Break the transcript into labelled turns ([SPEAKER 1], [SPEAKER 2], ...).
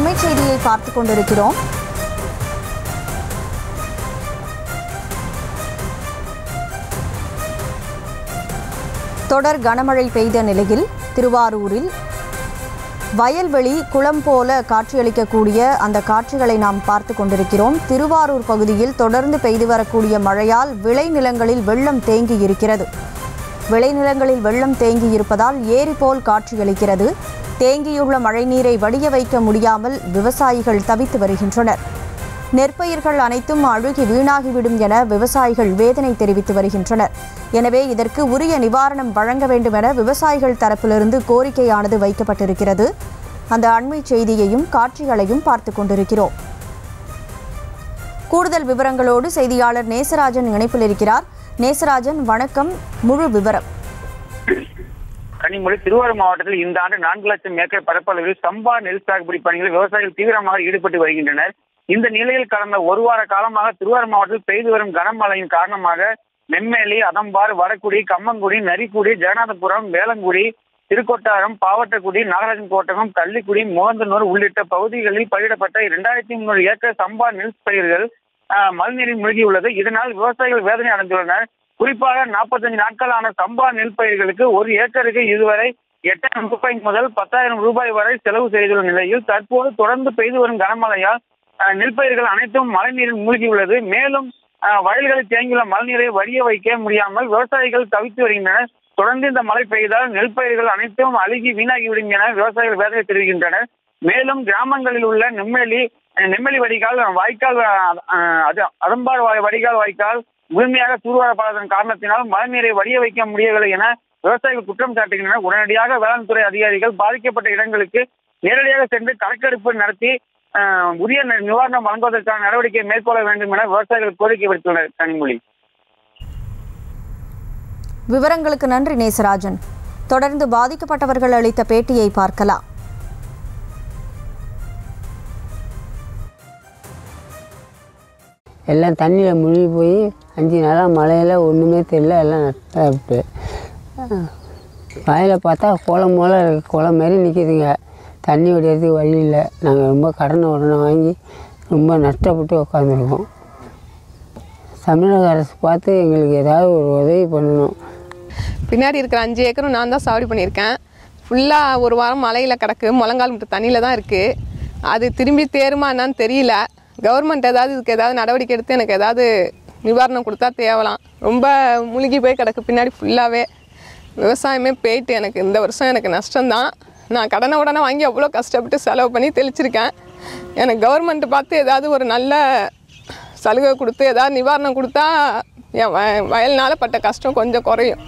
[SPEAKER 1] அண்மை செய்தியை பார்த்து கொண்டிருக்கிறோம். தொடர் கனமழை பெய்த நிலையில் திருவாரூரில் வயல்வெளி குளம் போல காட்சியளிக்கக்கூடிய அந்த காட்சிகளை நாம் பார்த்து கொண்டிருக்கிறோம். திருவாரூர் பகுதியில் தொடர்ந்து பெய்து வரக்கூடிய மழையால் விளைநிலங்களில் வெள்ளம் தேங்கி இருக்கிறது. விளைநிலங்களில் வெள்ளம் தேங்கி இருப்பதால் ஏரி போல் காட்சியளிக்கிறது தேங்கியுள்ள மழைநீரை வடிய வைக்க முடியாமல் விவசாயிகள் தவித்து வருகின்றனர். நெற்பயிர்கள் அனைத்தும் அழுகி வீணாகிவிடும் என விவசாயிகள் வேதனை தெரிவித்து வருகின்றனர். எனவே இதற்கு உரிய நிவாரணம் வழங்க வேண்டும் என விவசாயிகள் தரப்பிலிருந்து கோரிக்கையானது வைக்கப்பட்டிருக்கிறது. அந்த அண்மை செய்தியையும் காட்சிகளையும் பார்த்து கொண்டிருக்கிறோம். கூடுதல் விவரங்களோடு செய்தியாளர் நேசராஜன் இணைப்பில் இருக்கிறார். நேசராஜன் வணக்கம். முழு விவரம்.
[SPEAKER 2] கனிமொழி திருவாரூர் மாவட்டத்தில் இந்த ஆண்டு நான்கு லட்சம் ஏக்கர் பரப்பளவில் சம்பா நெல் சாகுபடி பணிகளில் விவசாயிகள் தீவிரமாக ஈடுபட்டு வருகின்றனர். இந்த நிலையில் கடந்த ஒரு வார காலமாக திருவாரூர் மாவட்டத்தில் பெய்து வரும் கனமழையின் காரணமாக நெம்மேலி அதம்பார் வடக்குடி கம்மங்குடி நரிக்குடி ஜெகநாதபுரம் வேளங்குடி திருக்கொட்டாரம் பாவட்டக்குடி நாகராஜன் கோட்டகம் கள்ளிக்குடி முகந்தனூர் உள்ளிட்ட பகுதிகளில் பயிரிடப்பட்ட இரண்டாயிரத்தி முன்னூறு ஏக்கர் சம்பா நெல் பயிர்கள் மழைநீரில் மூழ்கியுள்ளது. இதனால் விவசாயிகள் வேதனை அடைந்துள்ளனர். குறிப்பாக நாற்பத்தஞ்சு நாட்களான சம்பா நெல் பயிர்களுக்கு ஒரு ஏக்கருக்கு இதுவரை எட்டாயிரம் ரூபாய் முதல் பத்தாயிரம் ரூபாய் வரை செலவு செய்துள்ள நிலையில் தற்போது தொடர்ந்து பெய்து வரும் கனமழையால் நெல் பயிர்கள் அனைத்தும் மழைநீரில் மூழ்கியுள்ளது. மேலும் ஆஹ், வயல்களில் தேங்கியுள்ள மழைநீரை வடிய வைக்க முடியாமல் விவசாயிகள் தவித்து வருகின்றனர். தொடர்ந்து இந்த மழை பெய்தால் நெல் பயிர்கள் அனைத்தும் அழுகி வீணாகிவிடும் என விவசாயிகள் வேதனை தெரிவிக்கின்றனர். மேலும் கிராமங்களில் உள்ள நெம்மேலி நெம்மலி வடிகால் வாய்க்கால் அது அதம்பார் வாய்- வடிகால் வாய்க்கால் முழுமையாக தூர்வாரப்படாததன் காரணத்தினால் மழைநீரை வடிய வைக்க முடியவில்லை என விவசாயிகள் குற்றம் சாட்டுகின்றனர். உடனடியாக வேளாண் துறை அதிகாரிகள் பாதிக்கப்பட்ட இடங்களுக்கு நேரடியாக சென்று கணக்கெடுப்பு நடத்தி உரிய நிவாரணம் வழங்குவதற்கான நடவடிக்கை மேற்கொள்ள வேண்டும் என விவசாயிகள் கோரிக்கை விடுத்துள்ளனர். கனிமொழி.
[SPEAKER 1] விவரங்களுக்கு நன்றி நேசராஜன். தொடர்ந்து பாதிக்கப்பட்டவர்கள் அளித்த பேட்டியை பார்க்கலாம்.
[SPEAKER 3] எல்லாம் தண்ணியில் முழுகி போய் அஞ்சு நாளாக மழையில் ஒன்றுமே தெரியல எல்லாம் நட்டாப்பு வயலை பார்த்தா குளம் போல குளம் மாதிரி நிற்கிதுங்க தண்ணி விடுறதுக்கு வழி இல்லை. நாங்கள் ரொம்ப கடனை உடனே வாங்கி ரொம்ப நஷ்டப்பட்டு உட்காந்துருக்கோம் தமிழக அரசு பார்த்து எங்களுக்கு ஏதாவது ஒரு உதவி பண்ணணும்.
[SPEAKER 4] பின்னாடி இருக்கிற அஞ்சு ஏக்கரும் நான் தான் சாவடி பண்ணியிருக்கேன். ஃபுல்லாக ஒரு வாரம் மழையில் கிடக்கு முழங்கால் மட்டும் தண்ணியில் தான் இருக்குது அது திரும்பி தேருமா என்னான்னு தெரியல. கவர்மெண்ட் ஏதாவது இதுக்கு ஏதாவது நடவடிக்கை எடுத்து எனக்கு ஏதாவது நிவாரணம் கொடுத்தா தேவலாம். ரொம்ப முழுகி போய் கிடக்கு. பின்னாடி ஃபுல்லாகவே விவசாயமே போயிட்டு எனக்கு இந்த வருஷம் எனக்கு நஷ்டம்தான். நான் கடனை உடனே வாங்கி அவ்வளோ கஷ்டப்பட்டு செலவு பண்ணி தெளிச்சிருக்கேன். எனக்கு கவர்மெண்ட் பார்த்து ஏதாவது ஒரு நல்ல சலுகை கொடுத்து ஏதாவது நிவாரணம் கொடுத்தா என் வய வயல்னால பட்ட கஷ்டம் கொஞ்சம் குறையும்.